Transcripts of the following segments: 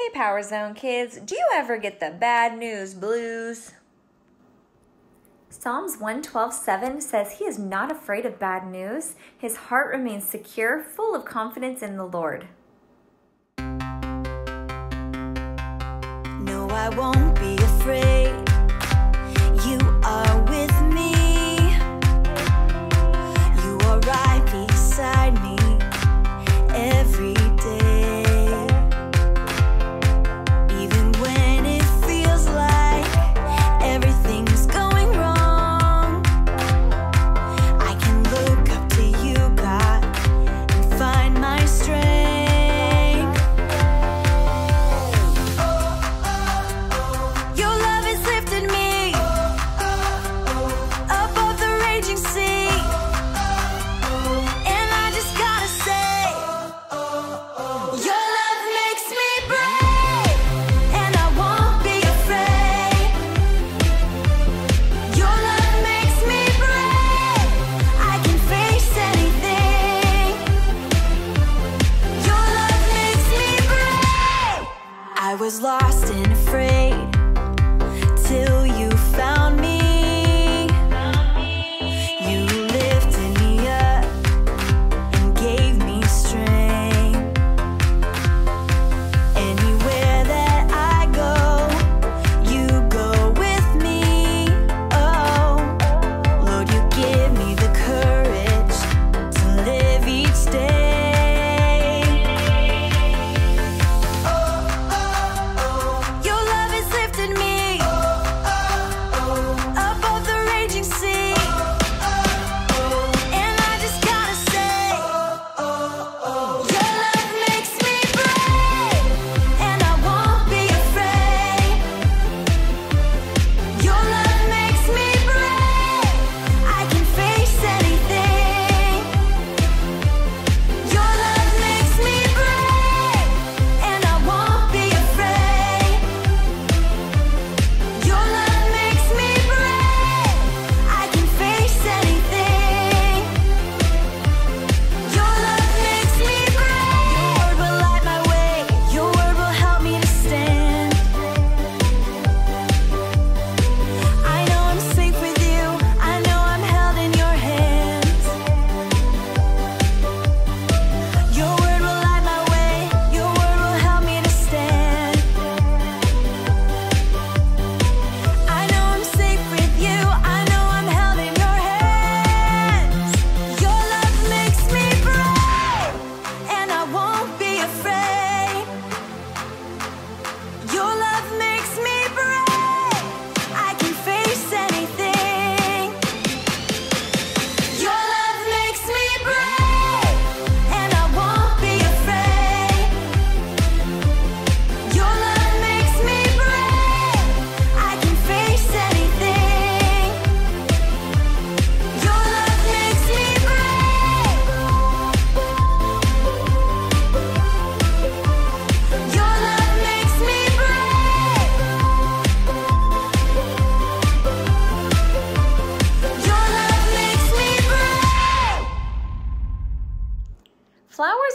Hey, Power Zone kids, do you ever get the bad news blues? Psalms 112:7 says he is not afraid of bad news. His heart remains secure, full of confidence in the Lord. No, I won't be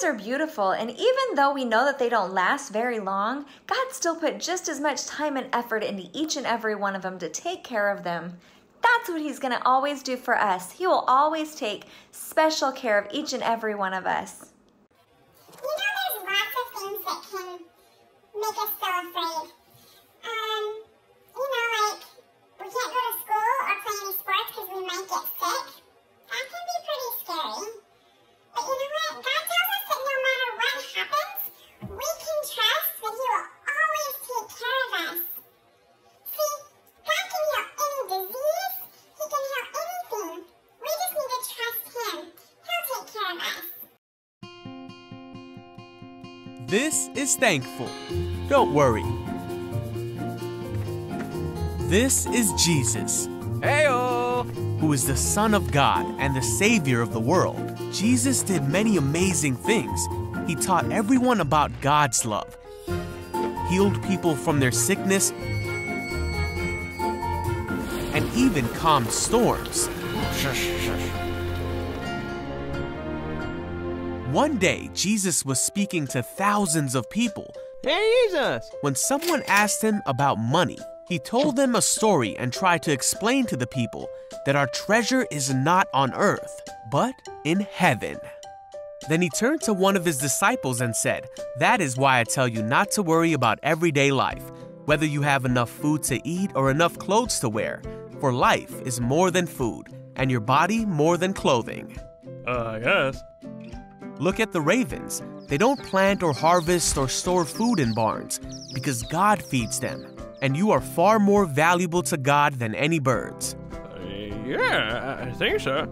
are beautiful, and even though we know that they don't last very long, God still put just as much time and effort into each and every one of them to take care of them. That's what He's going to always do for us. He will always take special care of each and every one of us. You know, there's lots of things that can make us so afraid. Um, you know, like This is thankful. Don't worry. This is Jesus. Heyo! Who is the Son of God and the Savior of the world. Jesus did many amazing things. He taught everyone about God's love, healed people from their sickness, and even calmed storms. One day, Jesus was speaking to thousands of people. Hey, Jesus! When someone asked him about money, he told them a story and tried to explain to the people that our treasure is not on earth, but in heaven. Then he turned to one of his disciples and said, That is why I tell you not to worry about everyday life, whether you have enough food to eat or enough clothes to wear, for life is more than food, and your body more than clothing. Uh, I guess. Look at the ravens. They don't plant or harvest or store food in barns because God feeds them. And you are far more valuable to God than any birds. Uh, yeah, I think so.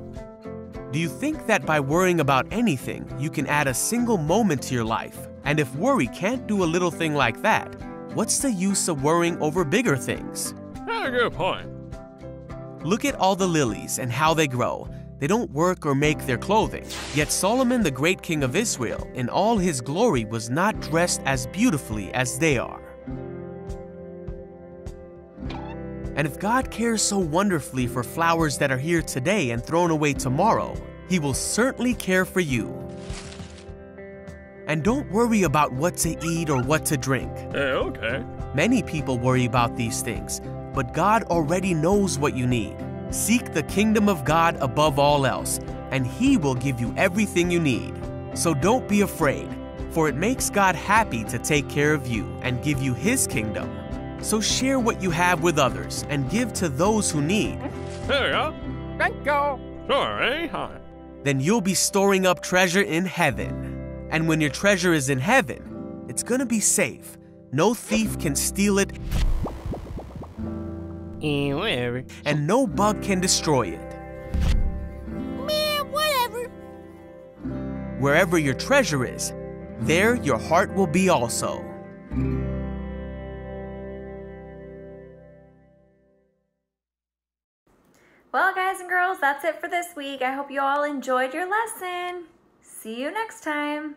Do you think that by worrying about anything, you can add a single moment to your life? And if worry can't do a little thing like that, what's the use of worrying over bigger things? That's a good point. Look at all the lilies and how they grow. They don't work or make their clothing. Yet Solomon, the great king of Israel, in all his glory, was not dressed as beautifully as they are. And if God cares so wonderfully for flowers that are here today and thrown away tomorrow, He will certainly care for you. And don't worry about what to eat or what to drink. Yeah, okay. Many people worry about these things, but God already knows what you need. Seek the kingdom of God above all else, and He will give you everything you need. So don't be afraid, for it makes God happy to take care of you and give you His kingdom. So share what you have with others and give to those who need. There we go. Thank you. Sure, anytime. Then you'll be storing up treasure in heaven. And when your treasure is in heaven, it's gonna be safe. No thief can steal it, Eh, whatever. and no bug can destroy it. Man, whatever. Wherever your treasure is, there your heart will be also. Well, guys and girls, that's it for this week. I hope you all enjoyed your lesson. See you next time.